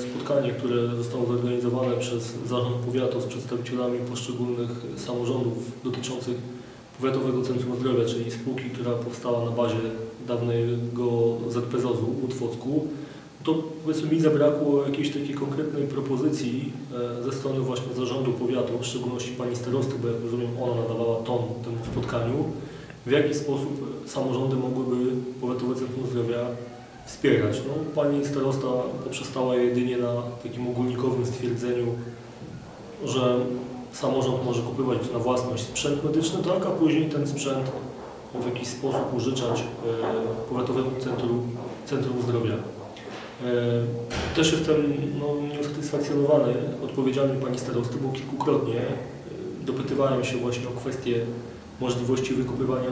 Spotkanie, które zostało zorganizowane przez Zarząd Powiatu z przedstawicielami poszczególnych samorządów dotyczących Powiatowego Centrum Zdrowia, czyli spółki, która powstała na bazie dawnego ZPZOZ-u Utwocku, to powiedzmy mi zabrakło jakiejś takiej konkretnej propozycji e, ze strony właśnie Zarządu Powiatu, w szczególności Pani Starosty, bo jak rozumiem ona nadawała ton temu spotkaniu, w jaki sposób samorządy mogłyby Powiatowe Centrum Zdrowia wspierać. No, pani starosta poprzestała jedynie na takim ogólnikowym stwierdzeniu, że samorząd może kupować na własność sprzęt medyczny, tak, a później ten sprzęt w jakiś sposób użyczać e, Powiatowemu Centrum, Centrum Zdrowia. E, też jestem no, nieusatysfakcjonowany odpowiedziami pani starosty, bo kilkukrotnie e, dopytywałem się właśnie o kwestię możliwości wykupywania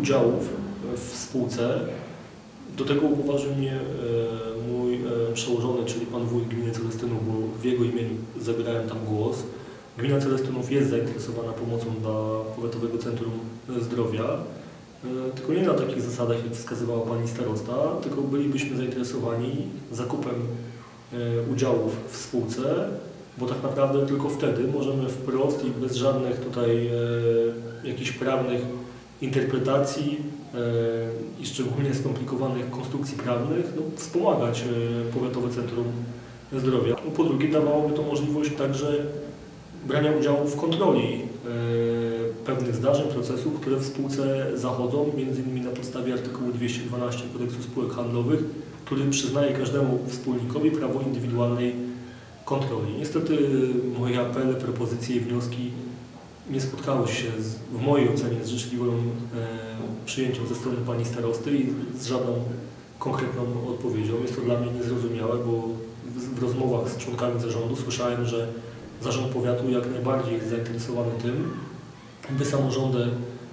udziałów w spółce. Do tego upoważnił mnie e, mój e, przełożony, czyli pan wójt gminy Celestynów, bo w jego imieniu zabierałem tam głos. Gmina Celestynów jest zainteresowana pomocą dla Powiatowego Centrum Zdrowia, e, tylko nie na takich zasadach, jak wskazywała pani starosta, tylko bylibyśmy zainteresowani zakupem udziałów w spółce, bo tak naprawdę tylko wtedy możemy wprost i bez żadnych tutaj jakichś prawnych interpretacji i szczególnie skomplikowanych konstrukcji prawnych no, wspomagać Powiatowe Centrum Zdrowia. Po drugie dawałoby to możliwość także brania udziału w kontroli pewnych zdarzeń, procesów, które w spółce zachodzą, między innymi na podstawie artykułu 212 Kodeksu Spółek Handlowych, który przyznaje każdemu wspólnikowi prawo indywidualnej kontroli. Niestety moje apele, propozycje i wnioski nie spotkały się z, w mojej ocenie z życzliwym e, przyjęciem ze strony Pani Starosty i z żadną konkretną odpowiedzią. Jest to dla mnie niezrozumiałe, bo w, w rozmowach z członkami zarządu słyszałem, że zarząd powiatu jak najbardziej jest zainteresowany tym, by samorządy,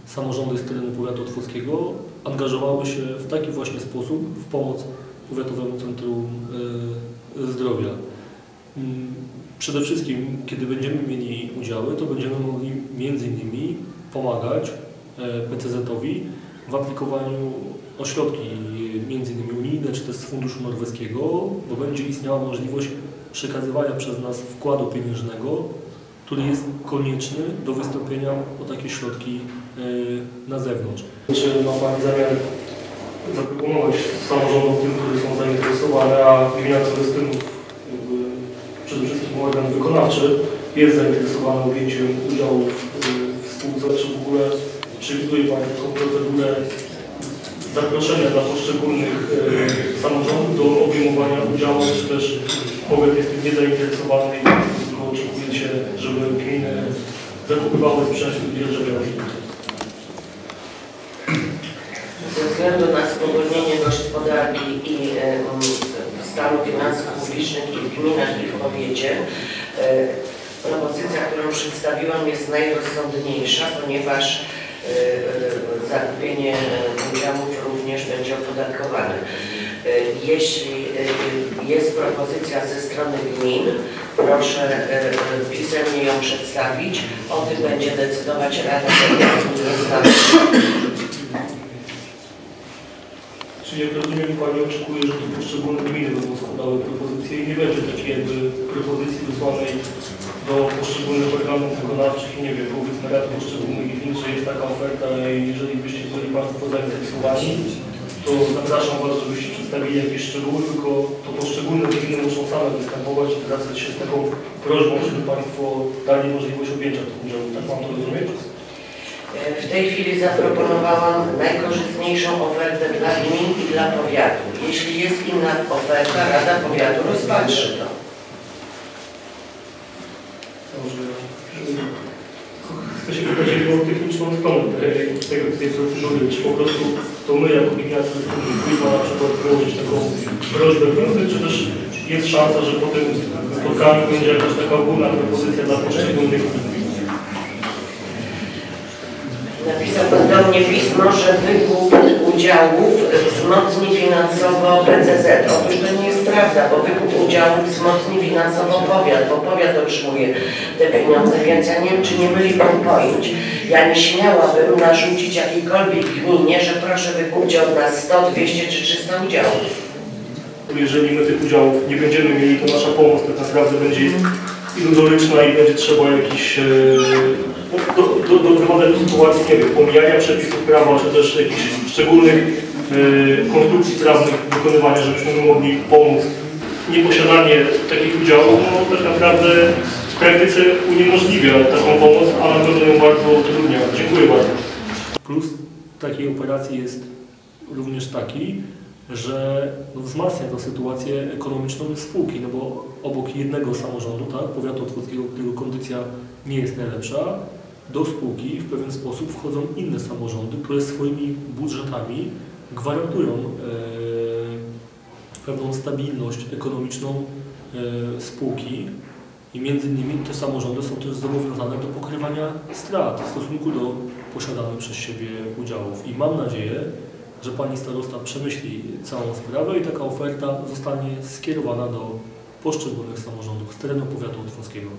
samorządy z terenu powiatu otwockiego angażowały się w taki właśnie sposób w pomoc Powiatowemu Centrum e, Zdrowia. Mm, Przede wszystkim, kiedy będziemy mieli udziały, to będziemy mogli między innymi pomagać e, PCZ-owi w aplikowaniu o środki innymi unijne, czy też z funduszu norweskiego, bo będzie istniała możliwość przekazywania przez nas wkładu pieniężnego, który jest konieczny do wystąpienia o takie środki e, na zewnątrz. Czy ma Pani zamiar zaproponować samorządom tym, które są zainteresowane, a gmina Celestynów przede wszystkim organ wykonawczy jest zainteresowany objęciem udziału w, spółce, czy w ogóle przewiduje Pani taką procedurę zaproszenia dla poszczególnych e, samorządów do obejmowania udziału, czy też powiat jest tym niezainteresowany i tylko oczekujecie, żeby gminy zakupywały sprzęt i dzierżawiały Ze względu na spowolnienie gospodarki i y, stanu finansów publicznych i w gminach i w powiecie, y, propozycja, którą przedstawiłam jest najrozsądniejsza, ponieważ y, y, zakupienie udziałów również będzie opodatkowane. Jeśli jest propozycja ze strony gmin, proszę pisemnie ją przedstawić. O tym będzie decydować Rada Ministrów. Czyli jak rozumiem, Pani oczekuje, że to poszczególne gminy będą składały propozycje i nie będzie takiej jakby propozycji wysłanej do poszczególnych organów wykonawczych i nie wiem, powiedzmy rad poszczególnych gmin, że jest taka oferta i jeżeli byście byli Państwo zainteresowani, to zapraszam Was, żebyście przedstawili jakieś szczegóły, tylko to poszczególne gminy muszą same występować i zwracać się z taką prośbą, żeby Państwo dali możliwość objęcia tych udziałów. Tak mam to rozumieć? W tej chwili zaproponowałam najkorzystniejszą ofertę dla gmin i dla powiatu. Jeśli jest inna oferta, Rada Powiatu rozpatrzy to. Może chcę się pytać o techniczną stronę tej, tego, tej procedury, czy po prostu to my jako gmina Wpływa na przykład złożyć taką prośbę wniosek, czy też jest szansa, że po tym spotkaniu będzie jakaś taka ogólna propozycja dla poszczególnych gmin. Napisał Pan do mnie pismo, że wykup udziałów wzmocni finansowo PCZ. Otóż to nie jest prawda, bo wykup udziałów wzmocni finansowo powiat, bo powiat otrzymuje te pieniądze, więc ja nie wiem, czy nie byli Pan pojęć. Ja nie śmiałabym narzucić jakiejkolwiek gminie, że proszę wykupcie od nas 100, 200 czy 300 udziałów. jeżeli my tych udziałów nie będziemy mieli, to nasza pomoc tak naprawdę będzie iluzoryczna i będzie trzeba jakiś e, no, do, do, do sytuacji, nie wiem, pomijania przepisów prawa, czy też jakichś szczególnych e, konstrukcji prawnych wykonywania, żebyśmy mogli pomóc. Nieposiadanie takich udziałów no, tak naprawdę w praktyce uniemożliwia taką pomoc, a na pewno ją bardzo utrudnia. Dziękuję bardzo. Plus takiej operacji jest również taki, że wzmacnia tę sytuację ekonomiczną spółki, no bo obok jednego samorządu, tak, powiatu otwockiego, którego kondycja nie jest najlepsza, do spółki w pewien sposób wchodzą inne samorządy, które swoimi budżetami gwarantują e, pewną stabilność ekonomiczną e, spółki i między innymi te samorządy są też zobowiązane do pokrywania strat w stosunku do posiadanych przez siebie udziałów. I mam nadzieję, że Pani Starosta przemyśli całą sprawę i taka oferta zostanie skierowana do poszczególnych samorządów z terenu powiatu otwockiego.